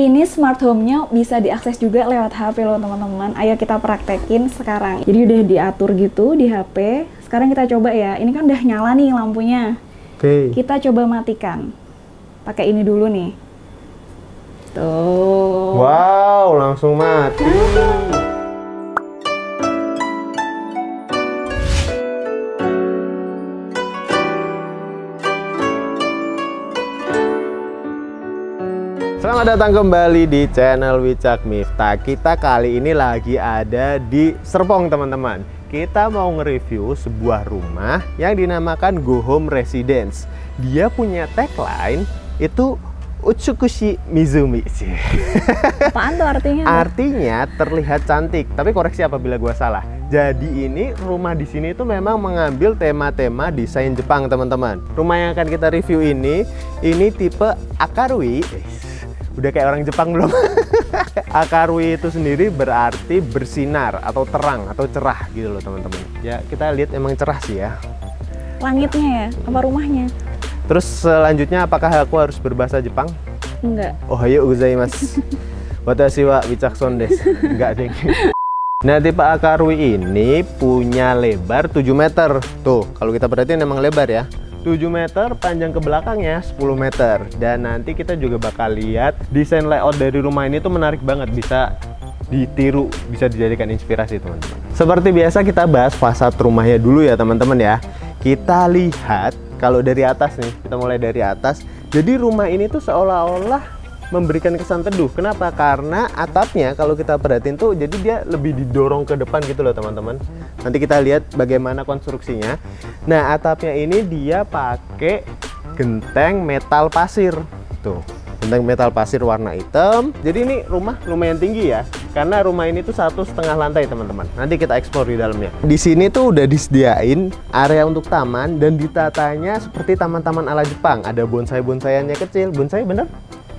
Ini smart home-nya bisa diakses juga lewat HP loh teman-teman. Ayo kita praktekin sekarang. Jadi udah diatur gitu di HP. Sekarang kita coba ya. Ini kan udah nyala nih lampunya. Oke. Kita coba matikan. Pakai ini dulu nih. Tuh. Wow, langsung mati. Selamat datang kembali di channel Wicak Mifta. Kita kali ini lagi ada di Serpong, teman-teman. Kita mau nge-review sebuah rumah yang dinamakan Go Home Residence. Dia punya tagline itu Utsukushi Mizumi sih. Apaan tuh artinya? Artinya terlihat cantik, tapi koreksi apabila gua salah. Jadi ini rumah di sini itu memang mengambil tema-tema desain Jepang, teman-teman. Rumah yang akan kita review ini, ini tipe Akarui. Udah kayak orang Jepang belum? Akarui itu sendiri berarti bersinar atau terang atau cerah gitu loh, teman-teman. Ya, kita lihat emang cerah sih ya. Langitnya ya? Apa rumahnya? Terus selanjutnya apakah aku harus berbahasa Jepang? Enggak. Ohayo gozaimasu. Watashi wa Wicakson desu. Enggak, ding. Nah, tipe Akarui ini punya lebar 7 meter. Tuh, kalau kita perhatiin memang lebar ya. 7 meter, panjang ke belakangnya 10 meter. Dan nanti kita juga bakal lihat desain layout dari rumah ini tuh menarik banget. Bisa ditiru, bisa dijadikan inspirasi teman-teman. Seperti biasa kita bahas fasad rumahnya dulu ya teman-teman ya. Kita lihat kalau dari atas nih, kita mulai dari atas. Jadi rumah ini tuh seolah-olah memberikan kesan teduh. Kenapa? Karena atapnya kalau kita perhatiin tuh jadi dia lebih didorong ke depan gitu loh teman-teman. Nanti kita lihat bagaimana konstruksinya. Nah atapnya ini dia pakai genteng metal pasir. Tuh, genteng metal pasir warna hitam. Jadi ini rumah lumayan tinggi ya. Karena rumah ini tuh satu setengah lantai teman-teman. Nanti kita eksplor di dalamnya. Di sini tuh udah disediain area untuk taman dan ditatanya seperti taman-taman ala Jepang. Ada bonsai-bonsaiannya kecil. Bonsai bener?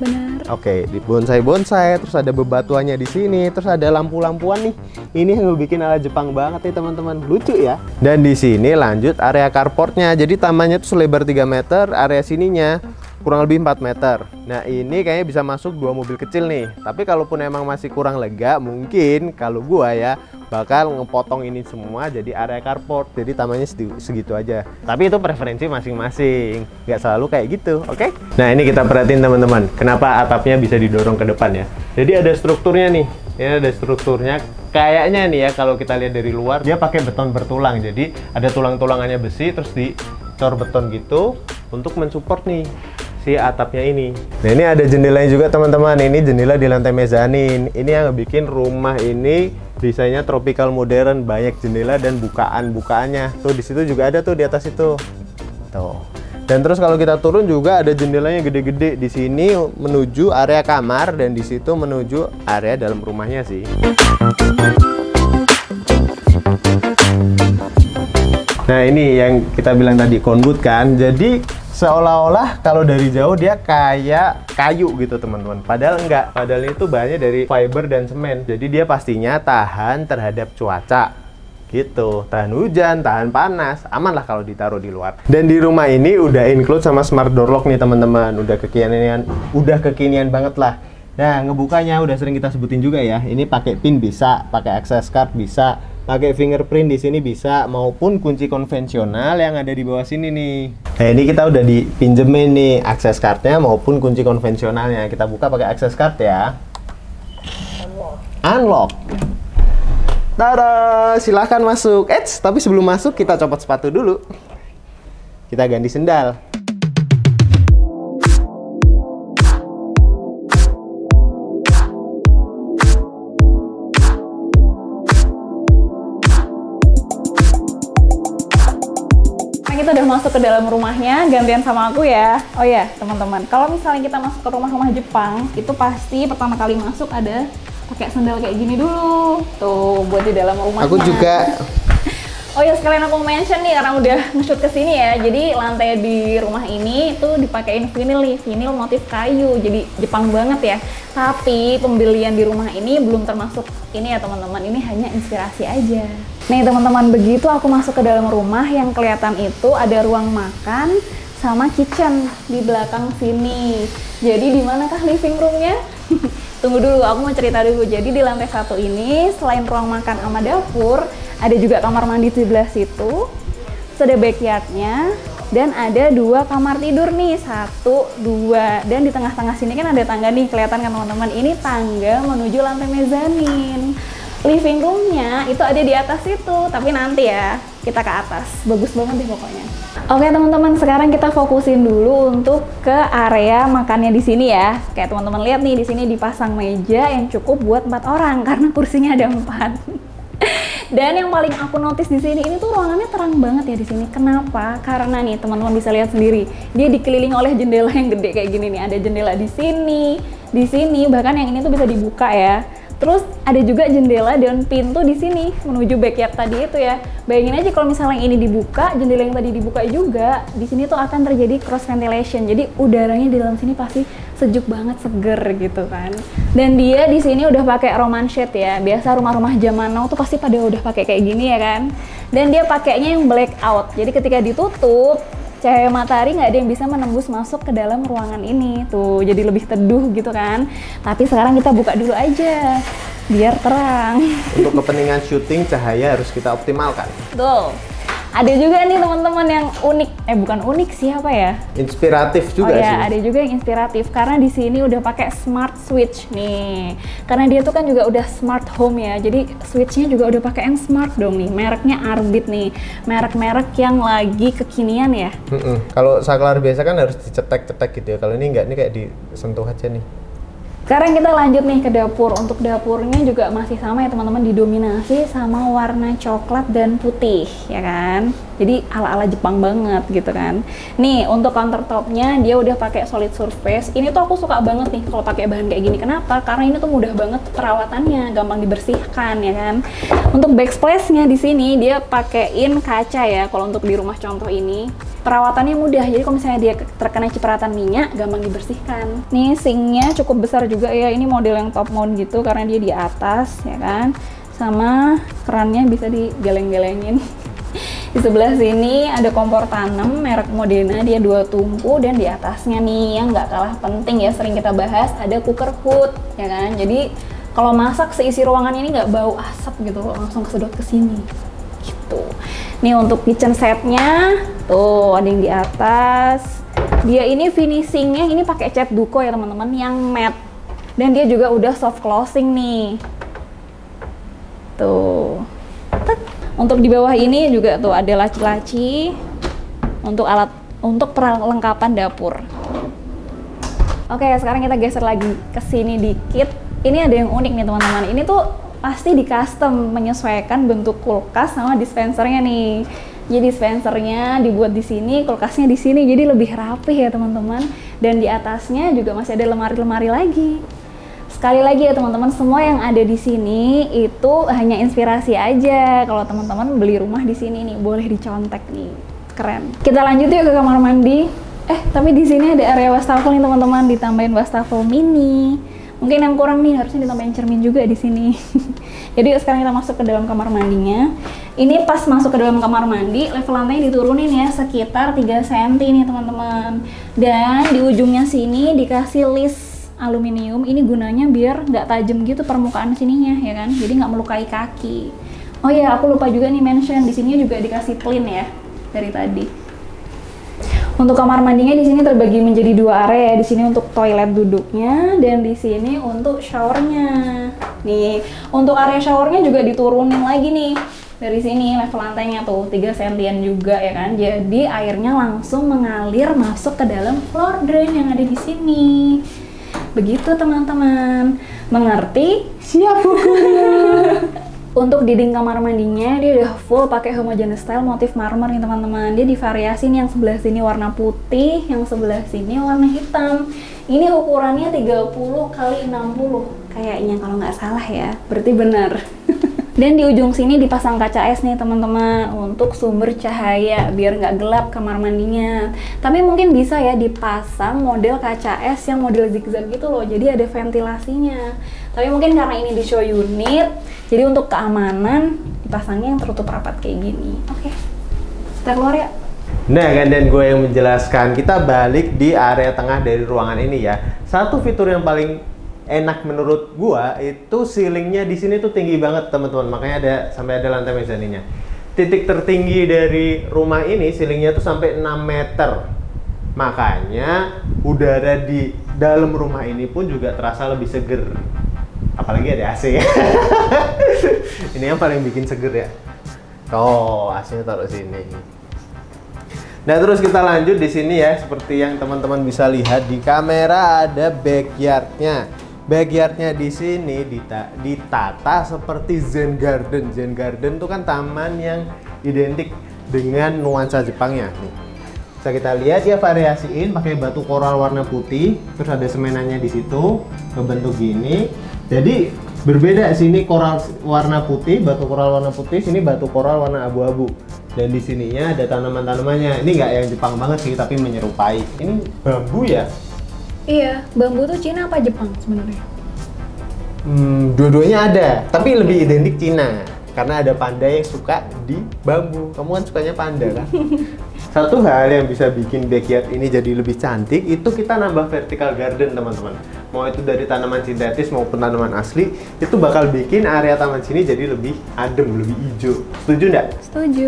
Benar. Oke, di bonsai-bonsai, terus ada bebatuannya di sini, terus ada lampu-lampuan nih. Ini yang bikin ala Jepang banget nih teman-teman. Lucu ya. Dan di sini lanjut area carportnya. Jadi tamannya tuh selebar 3 meter, area sininya kurang lebih 4 meter. Nah ini kayaknya bisa masuk dua mobil kecil nih. Tapi kalaupun emang masih kurang lega, mungkin kalau gua ya bakal ngepotong ini semua jadi area carport. Jadi tamannya segitu aja. Tapi itu preferensi masing-masing. Nggak selalu kayak gitu, oke? Okay? Nah ini kita perhatiin teman-teman. Kenapa atapnya bisa didorong ke depan ya? Jadi ada strukturnya nih. Ya ada strukturnya. Kayaknya nih ya kalau kita lihat dari luar dia pakai beton bertulang. Jadi ada tulang-tulangannya besi terus dicor beton gitu untuk mensupport nih si atapnya ini. Nah ini ada jendelanya juga teman-teman. Ini jendela di lantai mezanin. Ini yang bikin rumah ini desainnya tropical modern, banyak jendela dan bukaan-bukaannya. Tuh di situ juga ada tuh di atas itu. Tuh. Dan terus kalau kita turun juga ada jendelanya gede-gede di sini menuju area kamar dan di situ menuju area dalam rumahnya sih. Nah ini yang kita bilang tadi konbut kan. Jadi seolah-olah kalau dari jauh dia kayak kayu gitu teman-teman. Padahal enggak. Padahal itu bahannya dari fiber dan semen. Jadi dia pastinya tahan terhadap cuaca. Gitu. Tahan hujan tahan panas. Aman lah kalau ditaruh di luar. Dan di rumah ini udah include sama smart door lock nih teman-teman. Udah kekinian udah kekinian banget lah. Nah ngebukanya udah sering kita sebutin juga ya. Ini pakai pin bisa pakai access card bisa pakai fingerprint di sini bisa maupun kunci konvensional yang ada di bawah sini nih. Nah ini kita udah dipinjemin nih akses cardnya maupun kunci konvensionalnya. Kita buka pakai akses card ya. Unlock. Unlock. Tada, silahkan masuk. Eits, tapi sebelum masuk kita copot sepatu dulu. Kita ganti sendal. Masuk ke dalam rumahnya, gantian sama aku ya. Oh ya, teman-teman, kalau misalnya kita masuk ke rumah-rumah Jepang, itu pasti pertama kali masuk ada pakai sendal kayak gini dulu. Tuh, buat di dalam rumahnya. Aku juga. Oh ya sekalian aku mention nih karena udah nge-shoot ke sini ya. Jadi lantai di rumah ini itu dipakein vinil nih, vinil motif kayu. Jadi Jepang banget ya. Tapi pembelian di rumah ini belum termasuk ini ya teman-teman. Ini hanya inspirasi aja. Nih teman-teman, begitu aku masuk ke dalam rumah yang kelihatan itu ada ruang makan sama kitchen di belakang sini. Jadi di manakah living roomnya? Tunggu dulu, aku mau cerita dulu. Jadi di lantai satu ini selain ruang makan sama dapur, ada juga kamar mandi di sebelah situ. Ada backyardnya. Dan ada dua kamar tidur nih. Satu dua. Dan di tengah-tengah sini kan ada tangga nih. Kelihatan kan teman-teman? Ini tangga menuju lantai mezanin. Living roomnya itu ada di atas itu tapi nanti ya kita ke atas. Bagus banget deh pokoknya. Oke teman-teman. Sekarang kita fokusin dulu untuk ke area makannya di sini ya. Kayak teman-teman lihat nih di sini dipasang meja yang cukup buat empat orang. Karena kursinya ada empat Dan yang paling aku notice di sini ini tuh ruangannya terang banget ya di sini. Kenapa? Karena nih teman-teman bisa lihat sendiri, dia dikelilingi oleh jendela yang gede kayak gini nih. Ada jendela di sini, di sini, bahkan yang ini tuh bisa dibuka ya. Terus ada juga jendela dan pintu di sini menuju backyard tadi itu ya. Bayangin aja kalau misalnya ini dibuka, jendela yang tadi dibuka juga, di sini tuh akan terjadi cross ventilation. Jadi udaranya di dalam sini pasti sejuk banget, seger gitu kan. Dan dia di sini udah pakai roman shade ya. Biasa rumah-rumah zaman now tuh pasti pada udah pakai kayak gini ya kan. Dan dia pakainya yang black out. Jadi ketika ditutup, cahaya matahari nggak ada yang bisa menembus masuk ke dalam ruangan ini tuh jadi lebih teduh gitu kan tapi sekarang kita buka dulu aja biar terang untuk kepentingan syuting cahaya harus kita optimalkan tuh ada juga nih teman-teman yang unik, eh bukan unik sih apa ya? Inspiratif juga oh, ya, sih. ada juga yang inspiratif karena di sini udah pakai smart switch nih. Karena dia tuh kan juga udah smart home ya, jadi switchnya juga udah pakai yang smart dong nih. Mereknya Arbit nih, merek-merek yang lagi kekinian ya. Mm -mm. Kalau saklar biasa kan harus dicetek-cetek gitu ya. Kalau ini enggak, ini kayak disentuh aja nih. Sekarang kita lanjut nih ke dapur. Untuk dapurnya juga masih sama ya teman-teman, didominasi sama warna coklat dan putih, ya kan? Jadi ala-ala Jepang banget gitu kan. Nih, untuk countertopnya dia udah pakai solid surface. Ini tuh aku suka banget nih kalau pakai bahan kayak gini. Kenapa? Karena ini tuh mudah banget perawatannya, gampang dibersihkan ya kan. Untuk backsplash-nya di sini dia pakein kaca ya kalau untuk di rumah contoh ini perawatannya mudah. Jadi kalau misalnya dia terkena cipratan minyak gampang dibersihkan. Nih sinknya cukup besar juga ya. Ini model yang top mount gitu karena dia di atas ya kan? Sama kerannya bisa digeleng-gelengin. Di sebelah sini ada kompor tanam merek Modena. Dia dua tumpu dan di atasnya nih yang nggak kalah penting ya sering kita bahas ada cooker hood ya kan? Jadi kalau masak seisi ruangan ini nggak bau asap gitu langsung kesedot ke sini Nih untuk kitchen setnya, tuh ada yang di atas. Dia ini finishingnya ini pakai cat duko ya teman-teman yang matte. Dan dia juga udah soft closing nih. Tuh. Untuk di bawah ini juga tuh ada laci-laci untuk alat untuk perlengkapan dapur. Oke, sekarang kita geser lagi ke sini dikit. Ini ada yang unik nih teman-teman. Ini tuh pasti di custom menyesuaikan bentuk kulkas sama dispensernya nih. Jadi dispensernya dibuat di sini, kulkasnya di sini, jadi lebih rapih ya teman-teman. Dan di atasnya juga masih ada lemari-lemari lagi. Sekali lagi ya teman-teman, semua yang ada di sini itu hanya inspirasi aja. Kalau teman-teman beli rumah di sini nih, boleh dicontek nih, keren. Kita lanjut yuk ke kamar mandi. Eh, tapi di sini ada area wastafel nih teman-teman, ditambahin wastafel mini mungkin yang kurang nih harusnya ditambahin cermin juga di sini. Jadi sekarang kita masuk ke dalam kamar mandinya. Ini pas masuk ke dalam kamar mandi level lantainya diturunin ya sekitar 3 cm nih teman-teman. Dan di ujungnya sini dikasih list aluminium. Ini gunanya biar nggak tajam gitu permukaan sininya ya kan? Jadi nggak melukai kaki. Oh ya aku lupa juga nih mention di sini juga dikasih clean ya dari tadi untuk kamar mandinya di sini terbagi menjadi dua area. Di sini untuk toilet duduknya dan di sini untuk showernya. Nih, untuk area showernya juga diturunin lagi nih. Dari sini level lantainya tuh 3 sentian juga ya kan. Jadi airnya langsung mengalir masuk ke dalam floor drain yang ada di sini. Begitu teman-teman. Mengerti? Siap bukunya. Untuk dinding kamar mandinya dia udah full pakai homogeneous style motif marmer nih teman-teman. Dia divariasi yang sebelah sini warna putih, yang sebelah sini warna hitam. Ini ukurannya 30 kali 60 kayaknya kalau nggak salah ya. Berarti benar. Dan di ujung sini dipasang kaca es nih teman-teman untuk sumber cahaya biar nggak gelap kamar mandinya. Tapi mungkin bisa ya dipasang model kaca es yang model zigzag gitu loh. Jadi ada ventilasinya. Tapi mungkin karena ini di show unit, jadi untuk keamanan dipasangnya yang tertutup rapat kayak gini. Oke, okay. kita keluar ya. Nah kan dan gue yang menjelaskan, kita balik di area tengah dari ruangan ini ya. Satu fitur yang paling enak menurut gua itu ceilingnya di sini tuh tinggi banget teman-teman makanya ada sampai ada lantai mezzanine-nya titik tertinggi dari rumah ini ceilingnya tuh sampai 6 meter makanya udara di dalam rumah ini pun juga terasa lebih seger apalagi ada AC ini yang paling bikin seger ya oh AC-nya taruh sini Nah terus kita lanjut di sini ya seperti yang teman-teman bisa lihat di kamera ada backyardnya. Backyardnya di sini dita ditata seperti Zen Garden. Zen Garden itu kan taman yang identik dengan nuansa Jepangnya. Nih, bisa kita lihat ya variasiin pakai batu koral warna putih, terus ada semenannya di situ, kebentuk gini. Jadi berbeda sini koral warna putih, batu koral warna putih, sini batu koral warna abu-abu. Dan di sininya ada tanaman-tanamannya. Ini nggak yang Jepang banget sih, tapi menyerupai. Ini bambu ya? Iya, bambu tuh Cina apa Jepang sebenarnya? Hmm, dua-duanya ada, tapi lebih identik Cina karena ada panda yang suka di bambu. Kamu kan sukanya panda kan? Satu hal yang bisa bikin backyard ini jadi lebih cantik itu kita nambah vertical garden teman-teman. Mau itu dari tanaman sintetis maupun tanaman asli, itu bakal bikin area taman sini jadi lebih adem, lebih hijau. Setuju nggak? Setuju.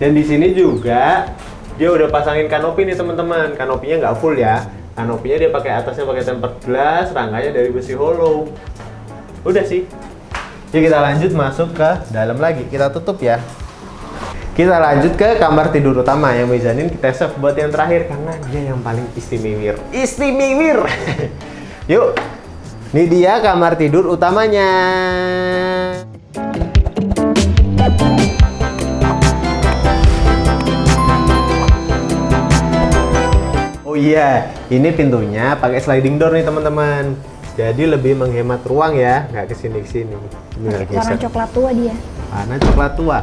Dan di sini juga dia udah pasangin kanopi nih teman-teman. Kanopinya nggak full ya. Kanopinya dia pakai atasnya pakai tempered glass, rangkanya dari besi hollow. Udah sih. Yuk kita lanjut masuk ke dalam lagi. Kita tutup ya. Kita lanjut ke kamar tidur utama yang mezanin kita save buat yang terakhir karena dia yang paling istimewir. Istimewir. Yuk. Ini dia kamar tidur utamanya. Oh iya, ini pintunya pakai sliding door nih teman-teman. Jadi lebih menghemat ruang ya, nggak ke sini ke sini. Warna coklat tua dia. Warna coklat tua.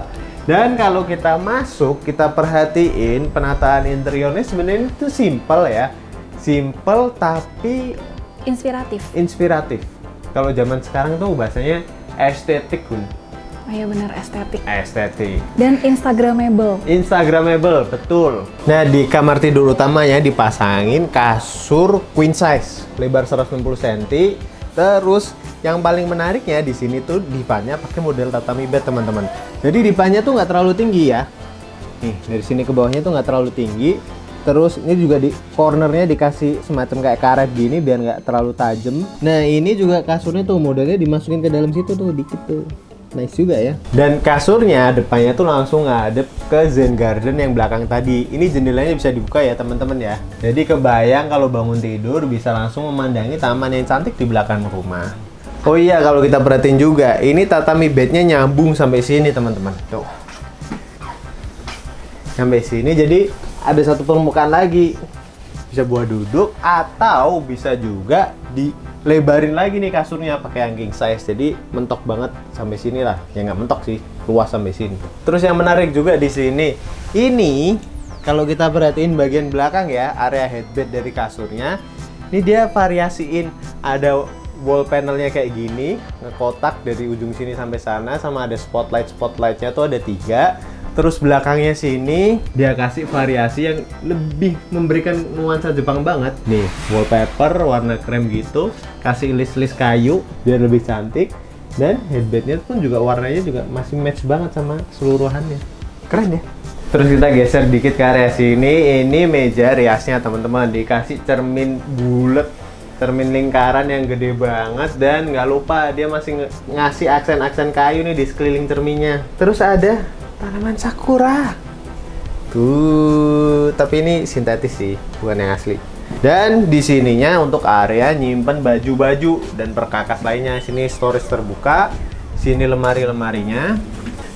Dan kalau kita masuk, kita perhatiin penataan interiornya sebenarnya itu simple ya, simple tapi Inspiratif. inspiratif. Kalau zaman sekarang tuh bahasanya estetik. Oh iya benar estetik. Estetik. Dan instagramable. Instagramable, betul. Nah, di kamar tidur utamanya dipasangin kasur queen size, lebar 160 cm. Terus yang paling menariknya di sini tuh dipannya pakai model tatami bed, teman-teman. Jadi dipannya tuh nggak terlalu tinggi ya. Nih, dari sini ke bawahnya tuh nggak terlalu tinggi. Terus ini juga di cornernya dikasih semacam kayak karet gini biar nggak terlalu tajam. Nah, ini juga kasurnya tuh modelnya dimasukin ke dalam situ tuh dikit tuh. Nice juga ya. Dan kasurnya depannya tuh langsung ngadep ke Zen Garden yang belakang tadi. Ini jendelanya bisa dibuka ya teman-teman ya. Jadi kebayang kalau bangun tidur bisa langsung memandangi taman yang cantik di belakang rumah. Oh iya kalau kita perhatiin juga, ini tatami bednya nyambung sampai sini teman-teman. Tuh. Sampai sini jadi ada satu permukaan lagi. Bisa buat duduk atau bisa juga dilebarin lagi nih kasurnya pakai yang king size. Jadi mentok banget sampai sini lah. Ya nggak mentok sih, luas sampai sini. Terus yang menarik juga di sini, ini kalau kita perhatiin bagian belakang ya, area headbed dari kasurnya, ini dia variasiin ada wall panelnya kayak gini, ngekotak dari ujung sini sampai sana, sama ada spotlight spotlightnya tuh ada tiga. Terus belakangnya sini dia kasih variasi yang lebih memberikan nuansa Jepang banget. Nih, wallpaper warna krem gitu, kasih list-list kayu biar lebih cantik. Dan headbednya pun juga warnanya juga masih match banget sama seluruhannya. Keren ya? Terus kita geser dikit ke area sini. Ini meja riasnya teman-teman dikasih cermin bulat cermin lingkaran yang gede banget dan nggak lupa dia masih ngasih aksen-aksen kayu nih di sekeliling cerminnya. Terus ada tanaman sakura. Tuh, tapi ini sintetis sih, bukan yang asli. Dan di sininya untuk area nyimpen baju-baju dan perkakas lainnya. Sini storage terbuka, sini lemari-lemarinya.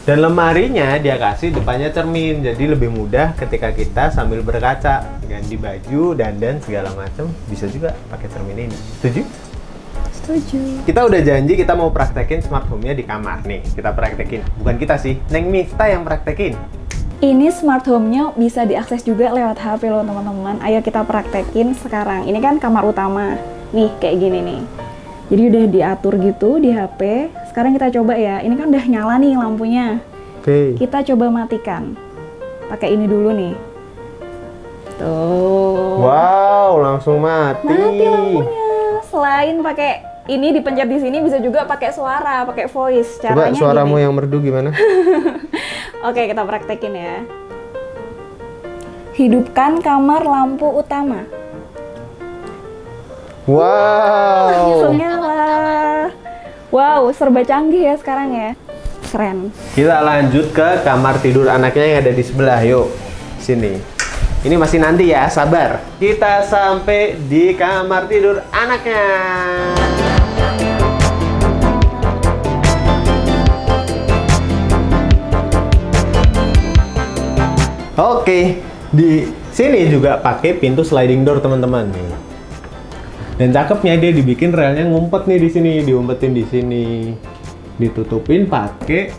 Dan lemarinya dia kasih depannya cermin, jadi lebih mudah ketika kita sambil berkaca, ganti baju, dandan segala macam bisa juga pakai cermin ini. Setuju? Setuju. Kita udah janji kita mau praktekin smart home-nya di kamar nih. Kita praktekin. Bukan kita sih, Neng Mifta yang praktekin. Ini smart home-nya bisa diakses juga lewat HP loh teman-teman. Ayo kita praktekin sekarang. Ini kan kamar utama. Nih, kayak gini nih. Jadi udah diatur gitu di HP. Sekarang kita coba ya. Ini kan udah nyala nih lampunya. Oke. Kita coba matikan. Pakai ini dulu nih. Tuh. Wow, langsung mati. Mati lampunya. Selain pakai ini dipencet di sini bisa juga pakai suara, pakai voice. Coba Caranya suaramu gini. yang merdu gimana? Oke, kita praktekin ya. Hidupkan kamar lampu utama. Wow. Langsung nyala. Wow, serba canggih ya sekarang ya. Keren. Kita lanjut ke kamar tidur anaknya yang ada di sebelah. Yuk, sini. Ini masih nanti ya, sabar. Kita sampai di kamar tidur anaknya. Oke, di sini juga pakai pintu sliding door teman-teman nih. Dan cakepnya dia dibikin relnya ngumpet nih di sini, diumpetin di sini. Ditutupin pakai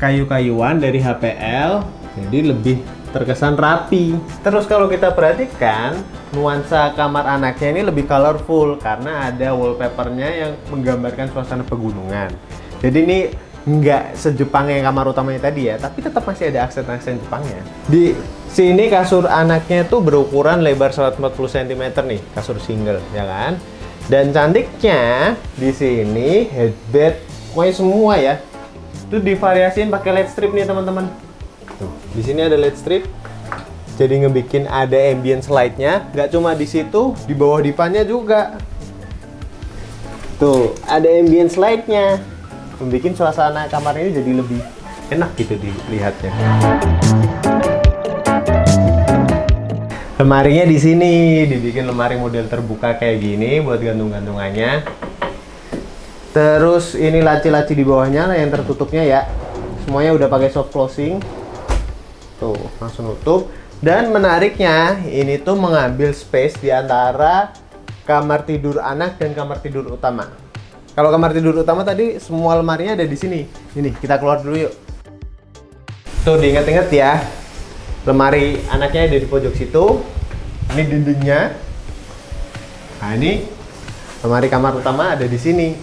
kayu-kayuan dari HPL, jadi lebih terkesan rapi. Terus kalau kita perhatikan, nuansa kamar anaknya ini lebih colorful karena ada wallpapernya yang menggambarkan suasana pegunungan. Jadi ini nggak sejepangnya kamar utamanya tadi ya, tapi tetap masih ada aksen-aksen Jepangnya. Di sini kasur anaknya tuh berukuran lebar 140 cm nih, kasur single ya kan. Dan cantiknya di sini headbed pokoknya semua ya. Itu divariasiin pakai LED strip nih teman-teman. Tuh, di sini ada LED strip. Jadi ngebikin ada ambience light-nya, nggak cuma di situ, di bawah dipannya juga. Tuh, ada ambience light-nya membuat suasana kamar ini jadi lebih enak gitu dilihatnya. Lemarinya di sini dibikin lemari model terbuka kayak gini buat gantung-gantungannya. Terus ini laci-laci di bawahnya yang tertutupnya ya. Semuanya udah pakai soft closing. Tuh, langsung nutup. Dan menariknya, ini tuh mengambil space di antara kamar tidur anak dan kamar tidur utama. Kalau kamar tidur utama tadi semua lemarinya ada di sini. Ini kita keluar dulu yuk. Tuh diingat-ingat ya. Lemari anaknya ada di pojok situ. Ini dindingnya. Nah ini lemari kamar utama ada di sini.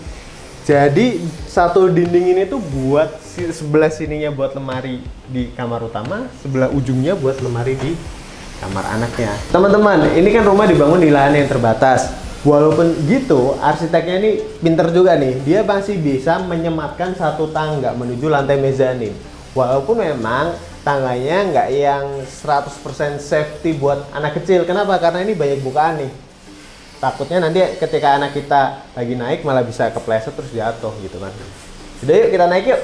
Jadi satu dinding ini tuh buat sebelah sininya buat lemari di kamar utama, sebelah ujungnya buat lemari di kamar anaknya. Teman-teman, ini kan rumah dibangun di lahan yang terbatas. Walaupun gitu, arsiteknya ini pinter juga nih. Dia masih bisa menyematkan satu tangga menuju lantai mezanin. Walaupun memang tangganya nggak yang 100% safety buat anak kecil. Kenapa? Karena ini banyak bukaan nih takutnya nanti ketika anak kita lagi naik malah bisa kepleset terus jatuh gitu kan udah yuk kita naik yuk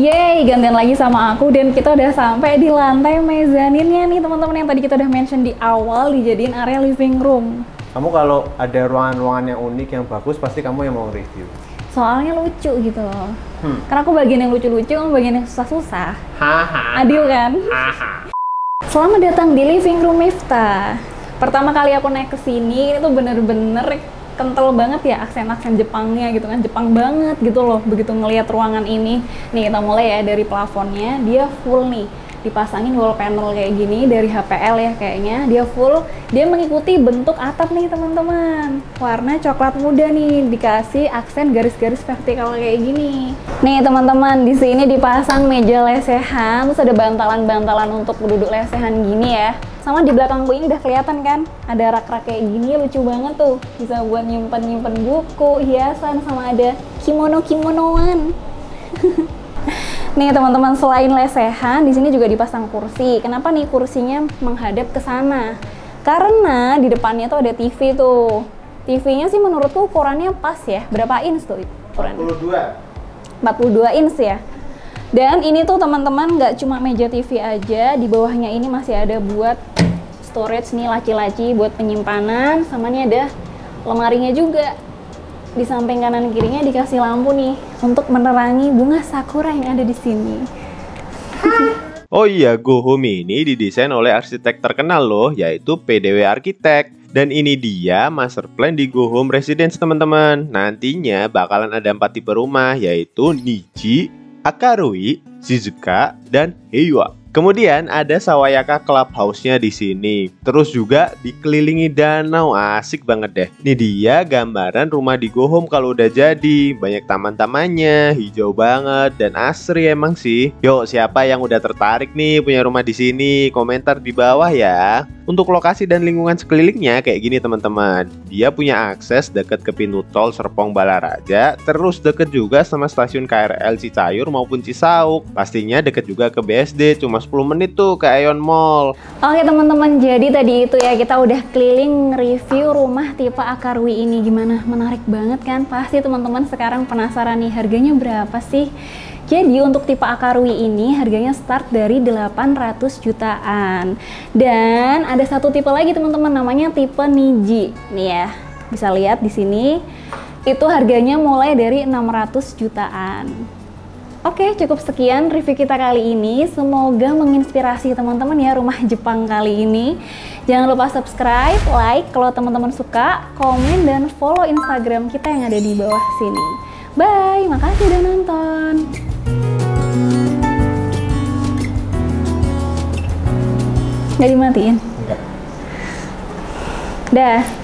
Yeay, gantian lagi sama aku dan kita udah sampai di lantai mezaninnya nih teman-teman yang tadi kita udah mention di awal dijadiin area living room. kamu kalau ada ruangan-ruangan yang unik yang bagus pasti kamu yang mau review Soalnya lucu gitu loh. Hmm. Karena aku bagian yang lucu-lucu, kamu bagian yang susah-susah. haha Adil kan? Selamat datang di living room Miftah. Pertama kali aku naik ke sini itu bener-bener kental banget ya aksen-aksen Jepangnya gitu kan. Jepang banget gitu loh begitu ngelihat ruangan ini. Nih kita mulai ya dari plafonnya. Dia full nih dipasangin wall panel kayak gini dari HPL ya kayaknya. Dia full dia mengikuti bentuk atap nih teman-teman. Warna coklat muda nih dikasih aksen garis-garis vertikal kayak gini. Nih teman-teman di sini dipasang meja lesehan. Terus ada bantalan-bantalan untuk duduk lesehan gini ya sama di belakangku ini udah kelihatan kan ada rak-rak kayak gini lucu banget tuh bisa buat nyimpen-nyimpen buku hiasan sama ada kimono-kimonoan Nih teman-teman selain lesehan di sini juga dipasang kursi. Kenapa nih kursinya menghadap ke sana? Karena di depannya tuh ada TV tuh. TV-nya sih menurutku ukurannya pas ya. Berapa inch tuh ukurannya? 42 42 inch ya. Dan ini tuh teman-teman nggak cuma meja TV aja, di bawahnya ini masih ada buat storage nih laci-laci buat penyimpanan, sama nih ada lemarinya juga. Di samping kanan kirinya dikasih lampu nih untuk menerangi bunga sakura yang ada di sini. Oh iya, Go Home ini didesain oleh arsitek terkenal loh, yaitu PDW Arsitek. Dan ini dia master plan di Go Home Residence teman-teman. Nantinya bakalan ada empat tipe rumah, yaitu Niji, Akarui, Shizuka, dan Heiwa. Kemudian ada Sawayaka Clubhouse-nya di sini. Terus juga dikelilingi danau, asik banget deh. Ini dia gambaran rumah di Go Home kalau udah jadi. Banyak taman-tamannya, hijau banget dan asri emang sih. Yuk, siapa yang udah tertarik nih punya rumah di sini? Komentar di bawah ya. Untuk lokasi dan lingkungan sekelilingnya kayak gini teman-teman. Dia punya akses deket ke pintu tol Serpong Balaraja, terus deket juga sama stasiun KRL Cicayur maupun Cisauk. Pastinya deket juga ke BSD, cuma 10 menit tuh ke Aeon Mall. Oke teman-teman, jadi tadi itu ya kita udah keliling review rumah tipe Akarwi ini gimana? Menarik banget kan? Pasti teman-teman sekarang penasaran nih harganya berapa sih? Jadi untuk tipe Akarwi ini harganya start dari 800 jutaan. Dan ada satu tipe lagi teman-teman namanya tipe Niji. Nih ya, bisa lihat di sini itu harganya mulai dari 600 jutaan. Oke, cukup sekian review kita kali ini. Semoga menginspirasi teman-teman ya rumah Jepang kali ini. Jangan lupa subscribe, like kalau teman-teman suka, komen dan follow Instagram kita yang ada di bawah sini. Bye, makasih udah nonton. Nggak dimatiin? Enggak. Dah.